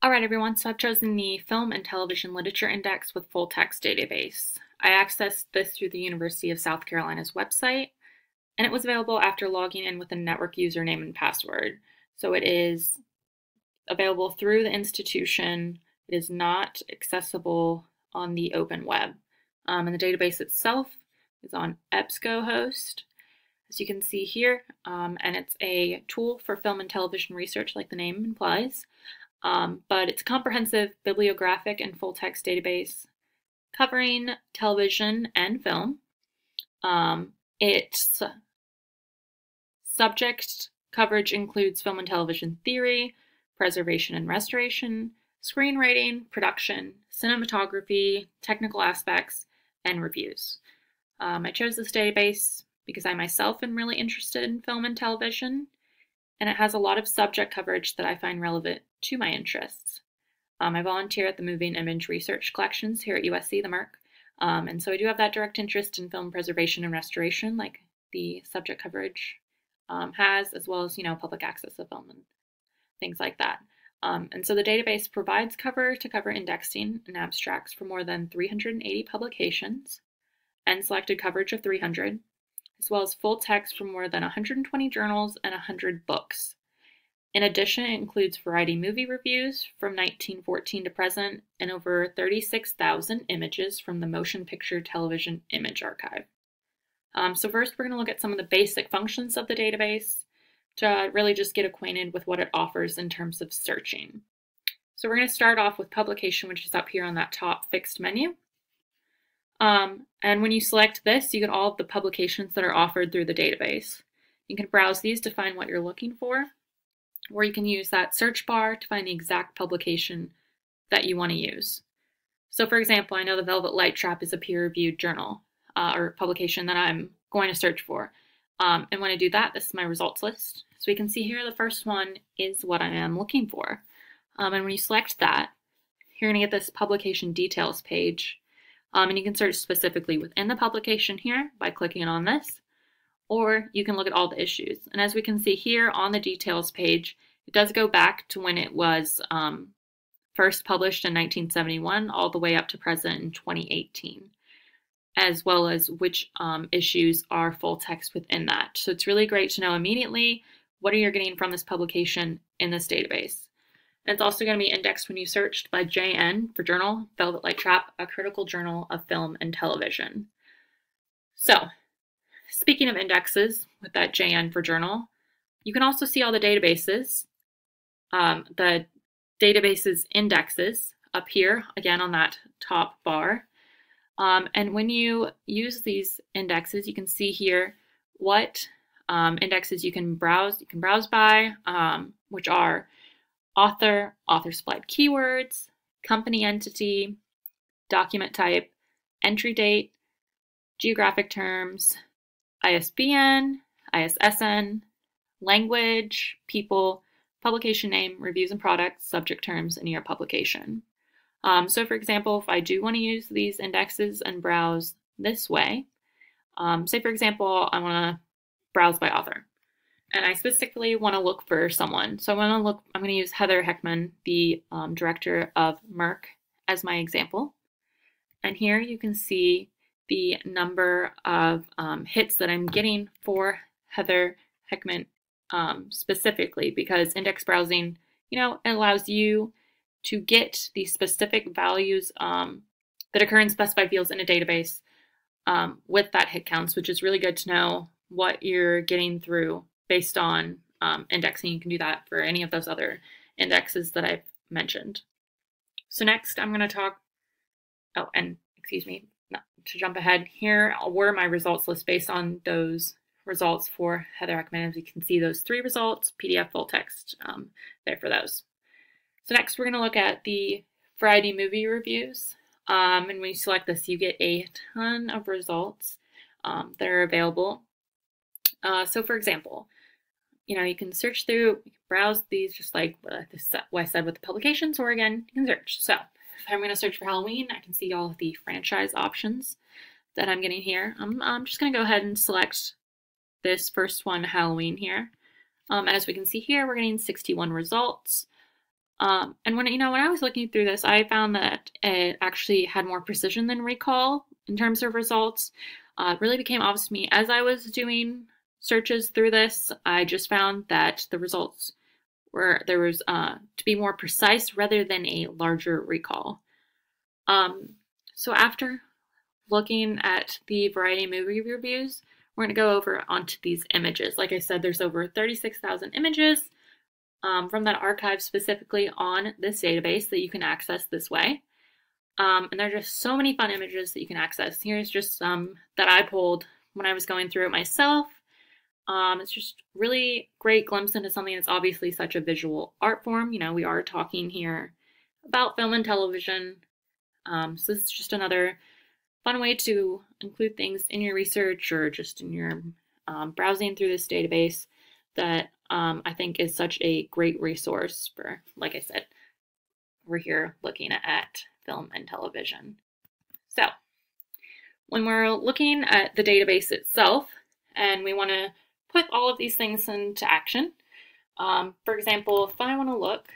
All right, everyone, so I've chosen the Film and Television Literature Index with Full Text Database. I accessed this through the University of South Carolina's website, and it was available after logging in with a network username and password. So it is available through the institution. It is not accessible on the open web. Um, and the database itself is on EBSCOhost, as you can see here, um, and it's a tool for film and television research like the name implies. Um, but it's a comprehensive bibliographic and full text database covering television and film. Um, its subject coverage includes film and television theory, preservation and restoration, screenwriting, production, cinematography, technical aspects, and reviews. Um, I chose this database because I myself am really interested in film and television, and it has a lot of subject coverage that I find relevant to my interests. Um, I volunteer at the Moving Image Research Collections here at USC, the MIRC, um, and so I do have that direct interest in film preservation and restoration, like the subject coverage um, has, as well as you know public access of film and things like that. Um, and so the database provides cover to cover indexing and abstracts for more than 380 publications and selected coverage of 300, as well as full text from more than 120 journals and 100 books. In addition, it includes variety movie reviews from 1914 to present and over 36,000 images from the Motion Picture Television Image Archive. Um, so first, we're going to look at some of the basic functions of the database to really just get acquainted with what it offers in terms of searching. So we're going to start off with publication, which is up here on that top fixed menu. Um, and when you select this, you get all of the publications that are offered through the database. You can browse these to find what you're looking for, or you can use that search bar to find the exact publication that you want to use. So for example, I know the Velvet Light Trap is a peer-reviewed journal uh, or publication that I'm going to search for. Um, and when I do that, this is my results list. So we can see here the first one is what I am looking for. Um, and when you select that, you're going to get this publication details page. Um, and you can search specifically within the publication here by clicking on this, or you can look at all the issues. And as we can see here on the details page, it does go back to when it was um, first published in 1971 all the way up to present in 2018 as well as which um, issues are full text within that. So it's really great to know immediately what are you getting from this publication in this database. And it's also going to be indexed when you searched by JN for journal, Velvet Light Trap, a critical journal of film and television. So, speaking of indexes with that JN for journal, you can also see all the databases, um, the databases indexes up here, again on that top bar. Um, and when you use these indexes, you can see here what um, indexes you can browse. You can browse by, um, which are author, author supplied keywords, company entity, document type, entry date, geographic terms, ISBN, ISSN, language, people, publication name, reviews and products, subject terms, and year publication. Um, so for example, if I do want to use these indexes and browse this way, um, say for example, I want to browse by author. And I specifically want to look for someone. So I want to look, I'm going to use Heather Heckman, the um, director of MIRC, as my example. And here you can see the number of um, hits that I'm getting for Heather Heckman um, specifically because index browsing, you know, allows you to get the specific values um, that occur in specified fields in a database um, with that hit counts, which is really good to know what you're getting through based on um, indexing. You can do that for any of those other indexes that I've mentioned. So next I'm going to talk, oh, and excuse me, to jump ahead, here were my results list based on those results for Heather Heckman. As you can see, those three results, PDF full text um, there for those. So next we're going to look at the Variety movie reviews. Um, and when you select this, you get a ton of results um, that are available. Uh, so for example, you know, you can search through, browse these just like what I said with the publications, or again, you can search. So if I'm going to search for Halloween, I can see all of the franchise options that I'm getting here. I'm, I'm just going to go ahead and select this first one, Halloween here. Um, as we can see here, we're getting 61 results. Um, and when you know when I was looking through this, I found that it actually had more precision than recall in terms of results. Uh, it really became obvious to me as I was doing searches through this. I just found that the results were there was uh, to be more precise rather than a larger recall. Um, so after looking at the variety movie reviews, we're going to go over onto these images. Like I said, there's over 36,000 images um, from that archive specifically on this database that you can access this way. Um, and there are just so many fun images that you can access. Here's just some that I pulled when I was going through it myself. Um, it's just really great glimpse into something that's obviously such a visual art form. You know, we are talking here about film and television. Um, so this is just another fun way to include things in your research or just in your um, browsing through this database that um, I think is such a great resource for, like I said, we're here looking at film and television. So when we're looking at the database itself and we want to put all of these things into action, um, for example, if I want to look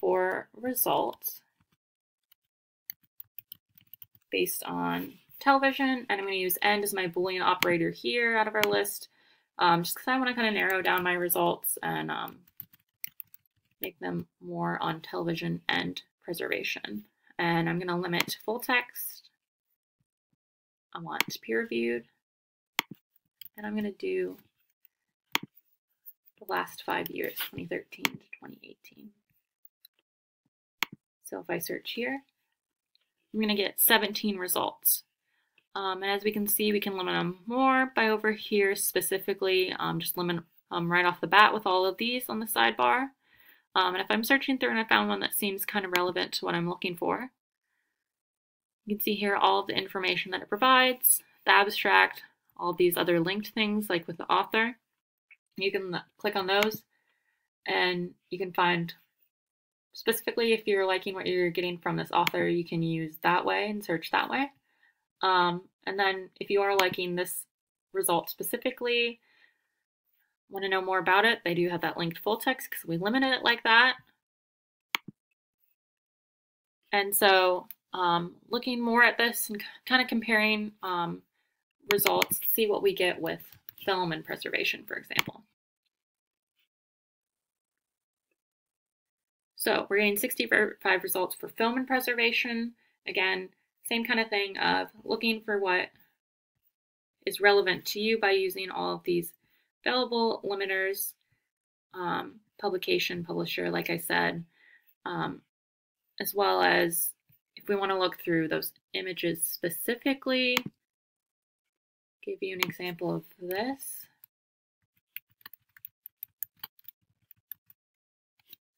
for results based on television, and I'm going to use AND as my Boolean operator here out of our list, um, just because I want to kind of narrow down my results and um, make them more on television and preservation. And I'm going to limit full text. I want peer reviewed. And I'm going to do the last five years, 2013 to 2018. So if I search here, I'm going to get 17 results. Um, and as we can see, we can limit them more by over here specifically, um, just limit um, right off the bat with all of these on the sidebar. Um, and if I'm searching through and I found one that seems kind of relevant to what I'm looking for, you can see here all of the information that it provides, the abstract, all these other linked things like with the author. You can click on those and you can find specifically if you're liking what you're getting from this author, you can use that way and search that way. Um, and then if you are liking this result specifically, want to know more about it, they do have that linked full text because we limited it like that. And so um, looking more at this and kind of comparing um, results, see what we get with film and preservation, for example. So we're getting 65 results for film and preservation. Again, same kind of thing of looking for what is relevant to you by using all of these available limiters, um, publication, publisher, like I said, um, as well as if we want to look through those images specifically, give you an example of this.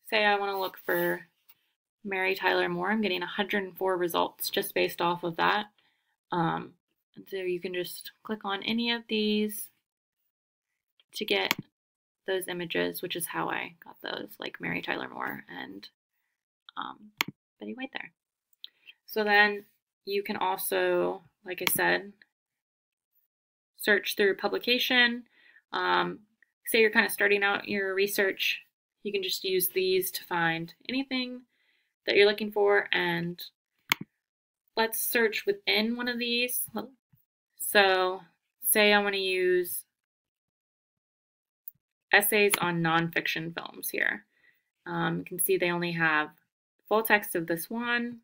Say I want to look for Mary Tyler Moore. I'm getting 104 results just based off of that. Um, so you can just click on any of these to get those images, which is how I got those, like Mary Tyler Moore and um, Betty White there. So then you can also, like I said, search through publication. Um, say you're kind of starting out your research, you can just use these to find anything that you're looking for and let's search within one of these. So say I want to use essays on nonfiction films here. Um, you can see they only have full text of this one,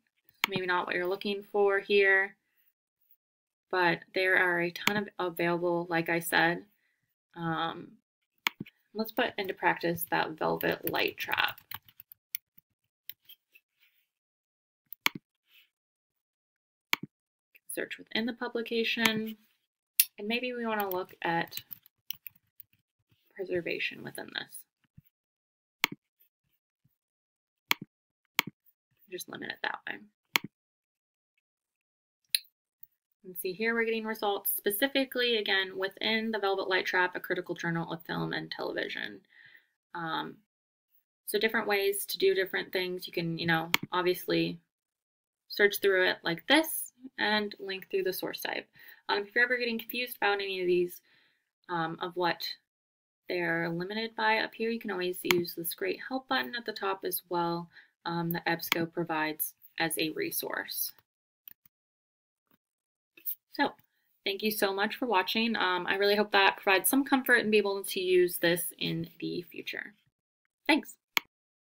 maybe not what you're looking for here, but there are a ton of available, like I said. Um, let's put into practice that velvet light trap. search within the publication, and maybe we want to look at preservation within this. Just limit it that way. And see here we're getting results specifically, again, within the Velvet Light Trap, a critical journal of film and television. Um, so different ways to do different things. You can, you know, obviously search through it like this and link through the source type. Um, if you're ever getting confused about any of these, um, of what they're limited by up here. You can always use this great help button at the top as well um, that EBSCO provides as a resource. So thank you so much for watching. Um, I really hope that provides some comfort and be able to use this in the future. Thanks.